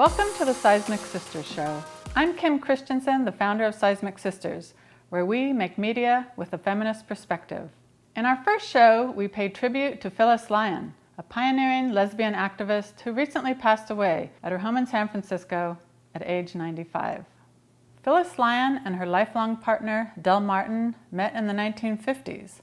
Welcome to the Seismic Sisters Show. I'm Kim Christensen, the founder of Seismic Sisters, where we make media with a feminist perspective. In our first show, we paid tribute to Phyllis Lyon, a pioneering lesbian activist who recently passed away at her home in San Francisco at age 95. Phyllis Lyon and her lifelong partner, Del Martin, met in the 1950s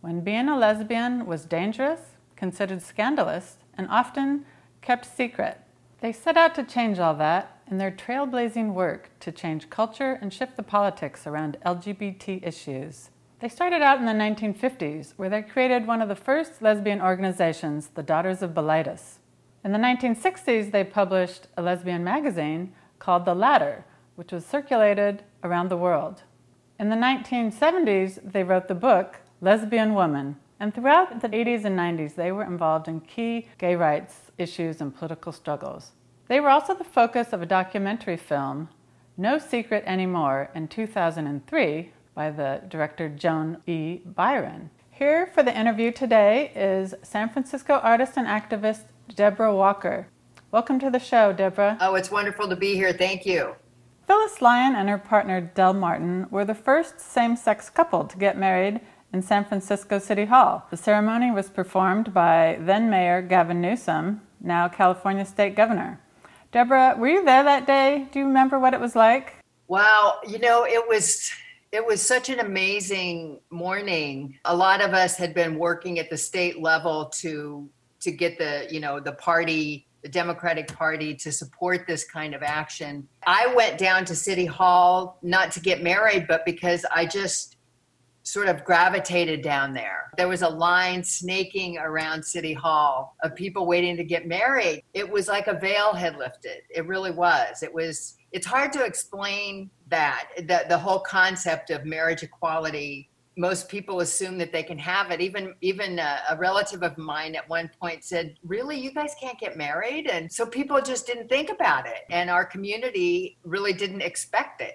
when being a lesbian was dangerous, considered scandalous, and often kept secret. They set out to change all that in their trailblazing work to change culture and shift the politics around LGBT issues. They started out in the 1950s, where they created one of the first lesbian organizations, the Daughters of Bilitis. In the 1960s, they published a lesbian magazine called The Ladder, which was circulated around the world. In the 1970s, they wrote the book Lesbian Woman, and throughout the 80s and 90s, they were involved in key gay rights issues and political struggles. They were also the focus of a documentary film, No Secret Anymore, in 2003 by the director Joan E. Biren. Here for the interview today is San Francisco artist and activist Debra Walker. Welcome to the show, Deborah. Oh, it's wonderful to be here. Thank you. Phyllis Lyon and her partner Del Martin were the first same sex couple to get married in San Francisco City Hall. The ceremony was performed by then Mayor Gavin Newsom, now California State Governor. Debra, were you there that day? Do you remember what it was like? Wow, you know, it was it was such an amazing morning. A lot of us had been working at the state level to to get the, you know, the party the Democratic Party to support this kind of action. I went down to City Hall not to get married, but because I just sort of gravitated down there. There was a line snaking around City Hall of people waiting to get married. It was like a veil had lifted. It really was. It was it's hard to explain that the, the whole concept of marriage equality most people assume that they can have it. Even even a, a, relative of mine at one point said, "Really, you guys can't get married?" And so people just didn't think about it, and our community really didn't expect it.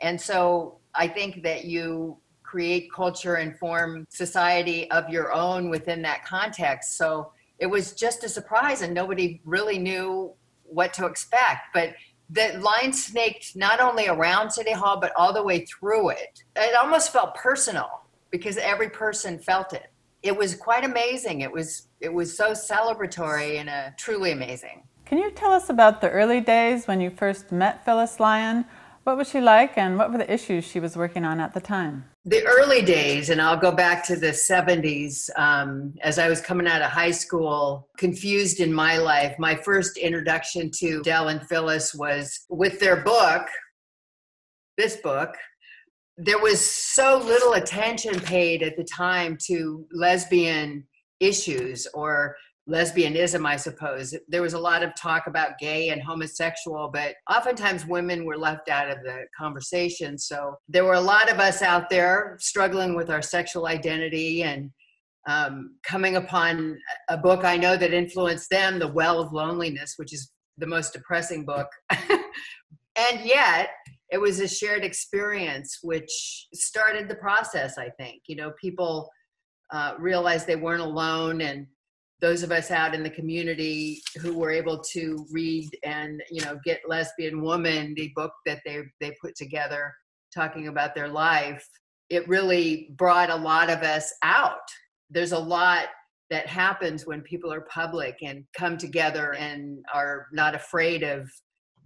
And so I think that you create culture and form society of your own within that context. So it was just a surprise, and nobody really knew what to expect. But the line snaked not only around City Hall, but all the way through it. It almost felt personal because every person felt it. It was quite amazing. It was it was so celebratory and uh, truly amazing. Can you tell us about the early days when you first met Phyllis Lyon? What was she like, and what were the issues she was working on at the time? The early days, and I'll go back to the 70s, um, as I was coming out of high school, confused in my life. My first introduction to Del and Phyllis was with their book, this book. There was so little attention paid at the time to lesbian issues or lesbianism, I suppose. There was a lot of talk about gay and homosexual, but oftentimes women were left out of the conversation. So there were a lot of us out there struggling with our sexual identity and um, coming upon a book I know that influenced them, The Well of Loneliness, which is the most depressing book. and yet, it was a shared experience which started the process, I think. You know, people uh, realized they weren't alone and those of us out in the community who were able to read and you know get lesbian woman the book that they they put together talking about their life it really brought a lot of us out. There's a lot that happens when people are public and come together and are not afraid of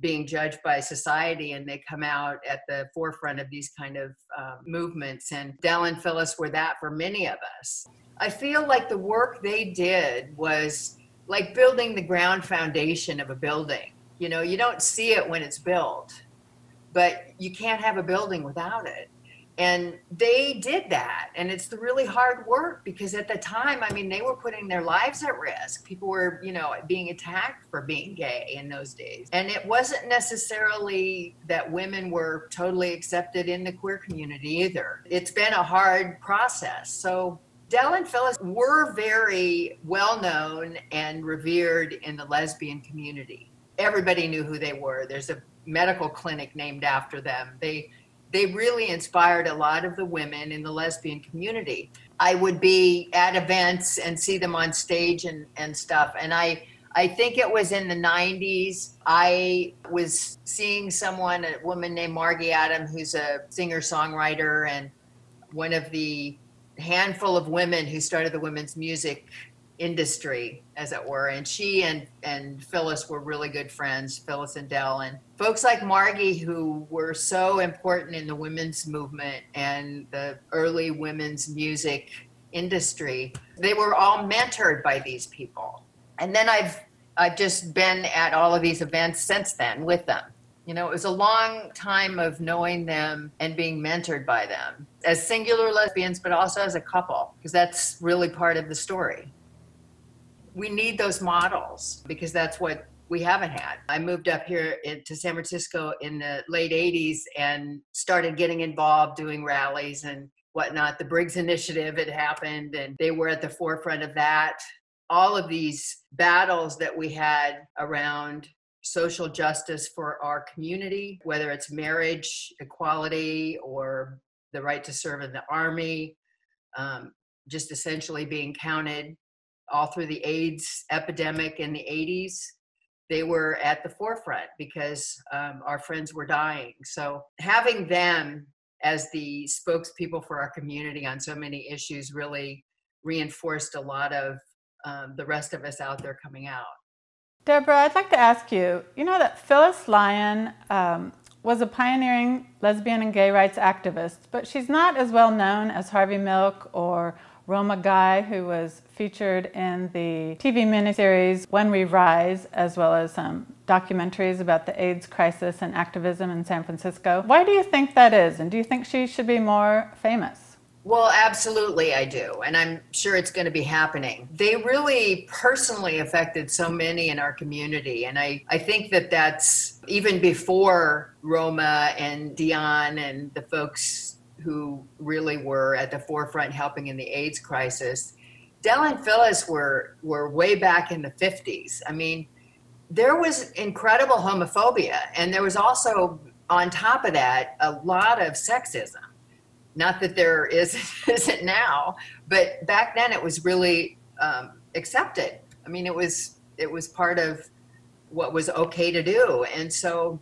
being judged by society and they come out at the forefront of these kind of uh, movements and Del and Phyllis were that for many of us I feel like the work they did was like building the ground foundation of a building. You know, you don't see it when it's built, but you can't have a building without it. And they did that. And it's the really hard work because at the time, I mean, they were putting their lives at risk. People were, you know, being attacked for being gay in those days. And it wasn't necessarily that women were totally accepted in the queer community either. It's been a hard process. So Del and Phyllis were very well known and revered in the lesbian community. Everybody knew who they were. There's a medical clinic named after them. They they really inspired a lot of the women in the lesbian community. I would be at events and see them on stage and, and stuff. And I I think it was in the 90s. I was seeing someone, a woman named Margie Adam, who's a singer songwriter and one of the handful of women who started the women's music industry, as it were. And she and, and Phyllis were really good friends, Phyllis and Del, And folks like Margie, who were so important in the women's movement and the early women's music industry, they were all mentored by these people and then I've I've just been at all of these events since then with them. You know, it was a long time of knowing them and being mentored by them as singular lesbians, but also as a couple, because that's really part of the story. We need those models because that's what we haven't had. I moved up here in, to San Francisco in the late 80s and started getting involved doing rallies and whatnot. The Briggs Initiative had happened, and they were at the forefront of that all of these battles that we had around social justice for our community, whether it's marriage equality or the right to serve in the army, um, just essentially being counted all through the AIDS epidemic in the 80s. They were at the forefront because um, our friends were dying. So having them as the spokespeople for our community on so many issues really reinforced a lot of um, the rest of us out there coming out. Debra, I'd like to ask you you know that Phyllis Lyon um, was a pioneering lesbian and gay rights activist, but she's not as well known as Harvey Milk or Roma Guy, who was featured in the TV miniseries When We Rise, as well as some documentaries about the AIDS crisis and activism in San Francisco. Why do you think that is? And do you think she should be more famous? Well, absolutely, I do. And I'm sure it's going to be happening. They really personally affected so many in our community. And I, I think that that's even before Roma and Diane and the folks who really were at the forefront helping in the AIDS crisis. Del and Phyllis were, were way back in the 50s. I mean, there was incredible homophobia. And there was also, on top of that, a lot of sexism not that there is isn't now, but back then it was really um, accepted. I mean, it was it was part of what was okay to do. And so,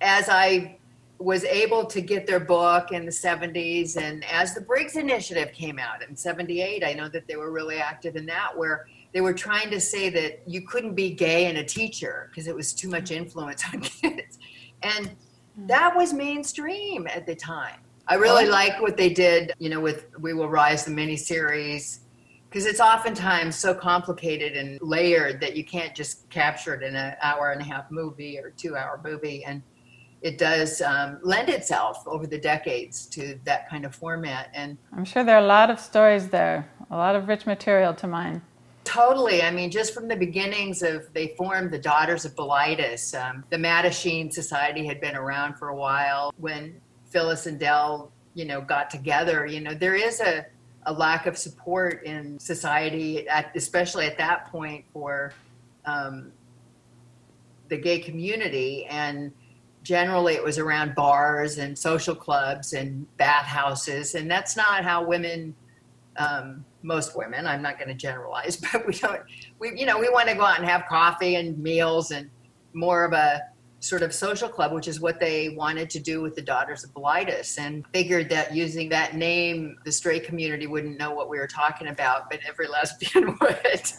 as I was able to get their book in the 70s, and as the Briggs Initiative came out in 78, I know that they were really active in that, where they were trying to say that you couldn't be gay and a teacher because it was too much influence on kids. And hmm. that was mainstream at the time. I really oh. like what they did, you know, with We Will Rise, the miniseries, because it's oftentimes so complicated and layered that you can't just capture it in an hour and a half movie or two hour movie. And it does um, lend itself over the decades to that kind of format. And I'm sure there are a lot of stories there, a lot of rich material to mine. Totally. I mean, just from the beginnings of they formed the Daughters of Bilitis. Um, the Mattachine Society had been around for a while when Phyllis and Del, you know, got together, you know, there is a, a lack of support in society, at, especially at that point for um, the gay community. And generally it was around bars and social clubs and bathhouses. And that's not how women, um, most women, I'm not going to generalize, but we don't, we, you know, we want to go out and have coffee and meals and more of a sort of social club, which is what they wanted to do with the Daughters of Bilitis, and figured that using that name, the straight community wouldn't know what we were talking about, but every lesbian would.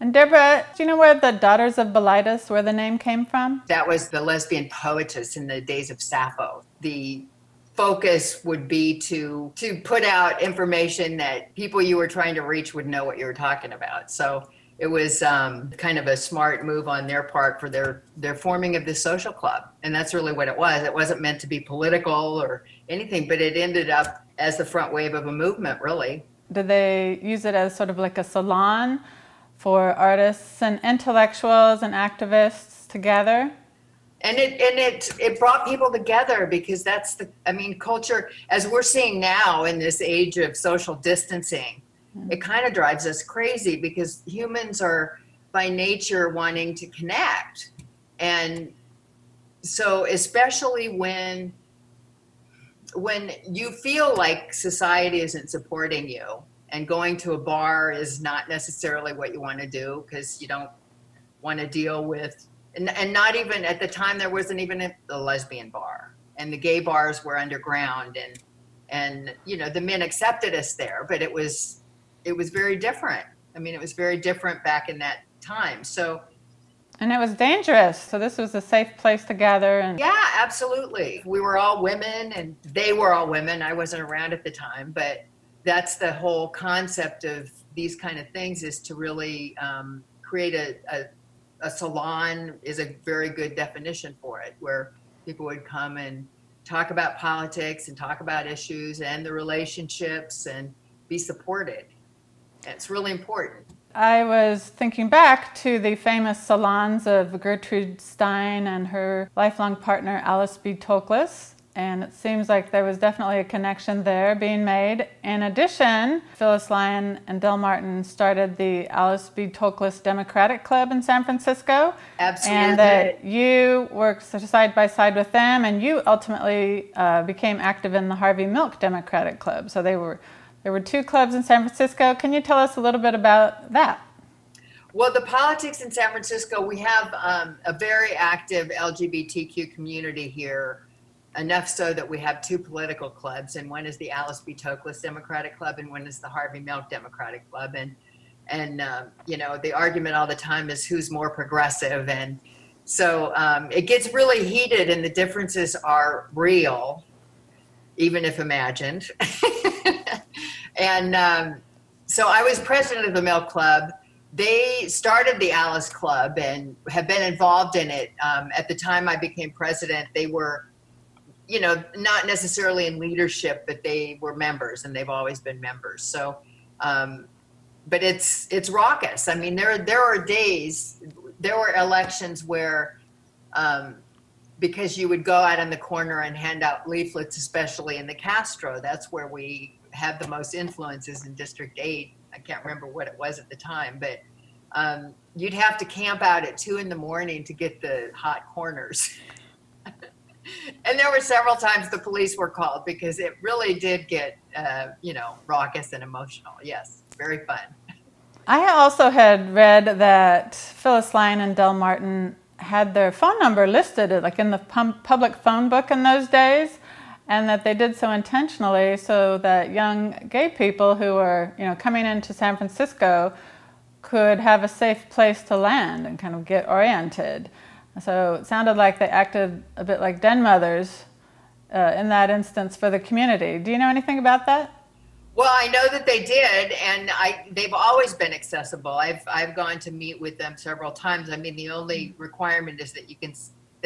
and Debra, do you know where the Daughters of Bilitis, where the name came from? That was the lesbian poetess in the days of Sappho. The focus would be to to put out information that people you were trying to reach would know what you were talking about. So it was um, kind of a smart move on their part for their their forming of this social club. And that's really what it was. It wasn't meant to be political or anything but it ended up as the front wave of a movement really. Did they use it as sort of like a salon for artists and intellectuals and activists together? And it and it it brought people together because that's the i mean culture as we're seeing now in this age of social distancing. It kind of drives us crazy because humans are by nature wanting to connect. And so especially when when you feel like society isn't supporting you and going to a bar is not necessarily what you want to do because you don't want to deal with, and, and not even at the time there wasn't even a, a lesbian bar, and the gay bars were underground, and and you know the men accepted us there, but it was it was very different. I mean, it was very different back in that time. So and it was dangerous. So this was a safe place to gather and Yeah, absolutely. We were all women and they were all women. I wasn't around at the time, but that's the whole concept of these kind of things is to really um, create a, a, a salon is a very good definition for it where people would come and talk about politics and talk about issues and the relationships and be supported. It's really important. I was thinking back to the famous salons of Gertrude Stein and her lifelong partner Alice B. Toklas, and it seems like there was definitely a connection there being made. In addition, Phyllis Lyon and Del Martin started the Alice B. Toklas Democratic Club in San Francisco. Absolutely. And that you worked side by side with them, and you ultimately uh, became active in the Harvey Milk Democratic Club. So they were there were two clubs in San Francisco. Can you tell us a little bit about that? Well, the politics in San Francisco, we have um, a very active LGBTQ community here, enough so that we have two political clubs, and one is the Alice B. Toklas Democratic Club, and one is the Harvey Milk Democratic Club. And and um, you know, the argument all the time is who's more progressive, and so um, it gets really heated, and the differences are real, even if imagined. and um, so I was president of the Milk Club. They started the Alice Club and have been involved in it. Um, at the time I became president, they were, you know, not necessarily in leadership, but they were members, and they've always been members. So, um, but it's it's raucous. I mean, there there are days, there were elections where. Um, because you would go out in the corner and hand out leaflets, especially in the Castro. That's where we had the most influences in District 8. I can't remember what it was at the time, but um, you'd have to camp out at two in the morning to get the hot corners. and there were several times the police were called because it really did get, uh, you know, raucous and emotional. Yes, very fun. I also had read that Phyllis Lyon and Del Martin had their phone number listed like in the public phone book in those days and that they did so intentionally so that young gay people who were you know coming into San Francisco could have a safe place to land and kind of get oriented. So it sounded like they acted a bit like den mothers uh, in that instance for the community. Do you know anything about that? Well, I know that they did, and I they've always been accessible. I've I've gone to meet with them several times. I mean, the only requirement is that you can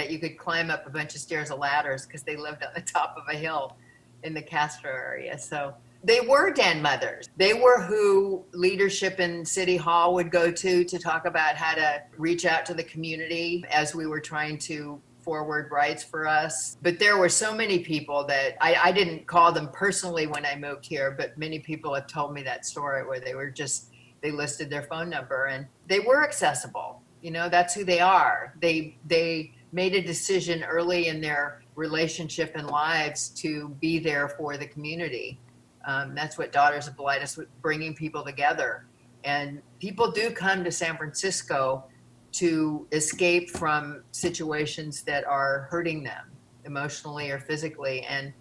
that you could climb up a bunch of stairs of ladders because they lived on the top of a hill in the Castro area. So they were den mothers. They were who leadership in City Hall would go to to talk about how to reach out to the community as we were trying to forward rights for us. But there were so many people that I, I didn't call them personally when I moved here, but many people have told me that story where they were just, they listed their phone number and they were accessible. You know, that's who they are. They, they, made a decision early in their relationship and lives to be there for the community. Um, that's what Daughters of Bilitis, bringing people together. And people do come to San Francisco to escape from situations that are hurting them emotionally or physically. And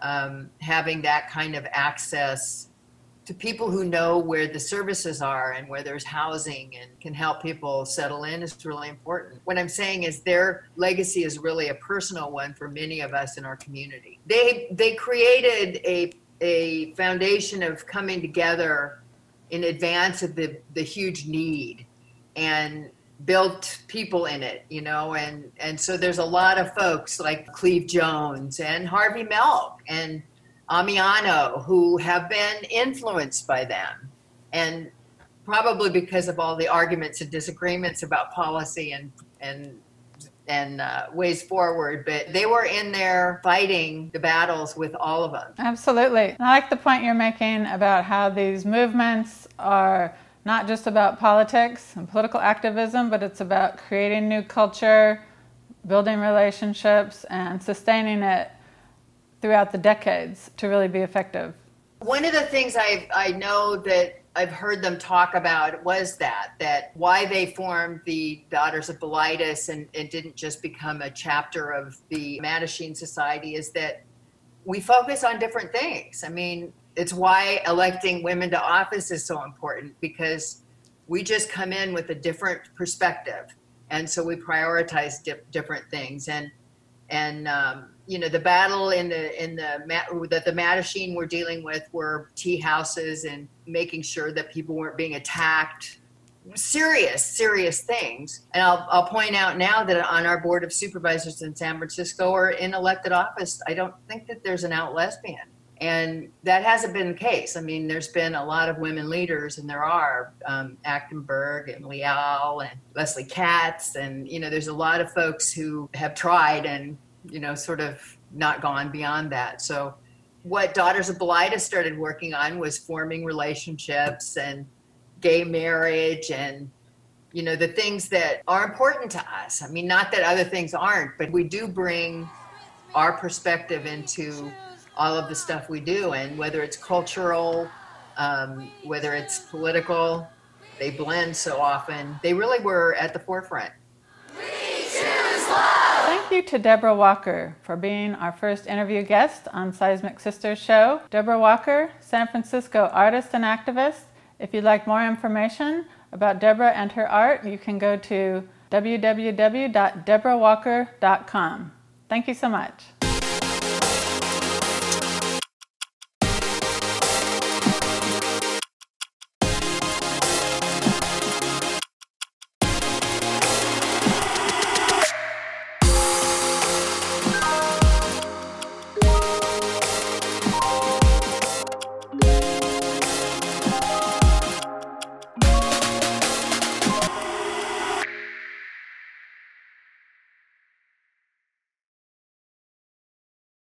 um, having that kind of access to people who know where the services are and where there's housing and can help people settle in is really important. What I'm saying is their legacy is really a personal one for many of us in our community. They they created a a foundation of coming together in advance of the the huge need and built people in it, you know, and and so there's a lot of folks like Cleve Jones and Harvey Milk and Ammiano who have been influenced by them. And probably because of all the arguments and disagreements about policy and, and and uh, ways forward, but they were in there fighting the battles with all of them. Absolutely. I like the point you're making about how these movements are not just about politics and political activism, but it's about creating new culture, building relationships, and sustaining it throughout the decades to really be effective? One of the things I, I know that I've heard them talk about was that that why they formed the Daughters of Bilitis and it didn't just become a chapter of the Mattachine Society is that we focus on different things. I mean, it's why electing women to office is so important because we just come in with a different perspective, and so we prioritize di- different things and and um, you know the battle in the in the that the Mattachine we're dealing with were tea houses and making sure that people weren't being attacked. Serious serious things. And I'll, I'll point out now that on our board of supervisors in san francisco or in elected office i don't think that there's an out lesbian. And that hasn't been the case. I mean there's been a lot of women leaders and there are um, achtenberg and leal and leslie katz and you know there's a lot of folks who have tried and you know, sort of not gone beyond that. So what Daughters of Bilitis started working on was forming relationships and gay marriage and you know the things that are important to us. I mean, not that other things aren't, but we do bring our perspective into all of the stuff we do, and whether it's cultural, um, whether it's political, they blend so often. They really were at the forefront. Thank you to Debra Walker for being our first interview guest on Seismic Sisters show. Debra Walker, San Francisco artist and activist. If you'd like more information about Debra and her art, you can go to www.debrawalker.com. Thank you so much.